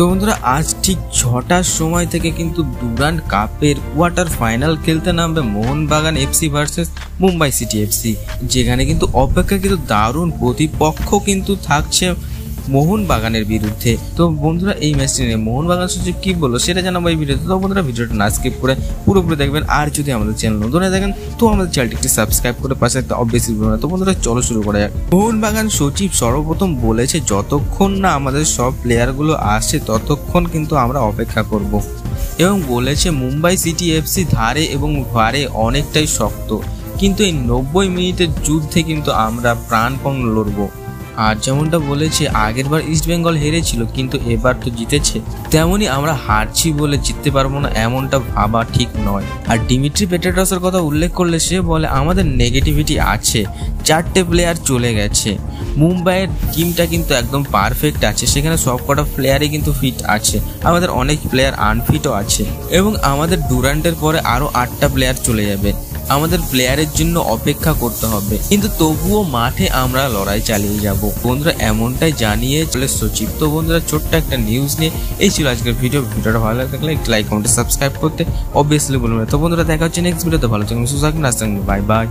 তো বন্ধুরা, আজ ঠিক ছটার সময় থেকে কিন্তু ডুরান্ড কাপের কোয়ার্টার ফাইনাল খেলতে নামবে Mohun Bagan FC versus Mumbai city FC যেখানে কিন্তু অপেক্ষাকৃত দারুণ প্রতিপক্ষ কিন্তু থাকছে মোহনবাগানের বিরুদ্ধে। তো বন্ধুরা, এই ম্যাচটি নিয়ে মোহনবাগান সচিব কি বলল সেটা জানাব এই ভিডিওতে। তো বন্ধুরা, ভিডিওটা না স্কিপ করে পুরোপুরি দেখবেন। আর যদি আমাদের চ্যানেল নতুন হয়ে দেখেন তো আমাদের চ্যানেলটি সাবস্ক্রাইব করে পাশে একটা অবভিয়াসলি না, তো বন্ধুরা চলো শুরু করা যাক। মোহনবাগান সচিব সর্বপ্রথম বলেছে, যতক্ষণ না আমাদের সব প্লেয়ারগুলো আসছে, ততক্ষণ কিন্তু আমরা অপেক্ষা করব। এবং বলেছে, মুম্বাই সিটি এফসি ধারে এবং ভারে অনেকটাই শক্ত। কিন্তু এই নব্বই মিনিটের যুদ্ধে কিন্তু আমরা প্রাণপণ লড়বো। আর যেমনটা বলেছে, আগের বার ইস্ট বেঙ্গল হেরেছিল, কিন্তু এবার তো জিতেছে। তেমনি আমরা হারছি বলে জিততে পারব না, এমনটা ভাবা ঠিক নয়। আর ডিমিট্রি পেটেটাসের কথা উল্লেখ করলে সে বলে, আমাদের নেগেটিভিটি আছে, চারটে প্লেয়ার চলে গেছে। মুম্বাইয়ের টিমটা কিন্তু একদম পারফেক্ট আছে, সেখানে সব কটা প্লেয়ারই কিন্তু ফিট আছে। আমাদের অনেক প্লেয়ার আনফিটও আছে। এবং আমাদের ডুরান্টের পরে আরও আটটা প্লেয়ার চলে যাবে। আমাদের প্লেয়ারের জন্য অপেক্ষা করতে হবে। কিন্তু তবুও মাঠে আমরা লড়াই চালিয়ে যাব। বন্ধুরা, এমনটাই জানিয়ে চলে সচিব তো বন্ধুরা, ছোট্ট একটা নিউজ নিয়ে। এই ছিল আজকের ভিডিও ভিডিওটা ভালো লাগলে একটু লাইক কমেন্ট সাবস্ক্রাইব করতে অবভিয়াসলি বলবেন তো বন্ধুরা, দেখা হচ্ছে নেক্সট ভিডিওতে ভালো থাকুন সুসাক আসতে বাই বাই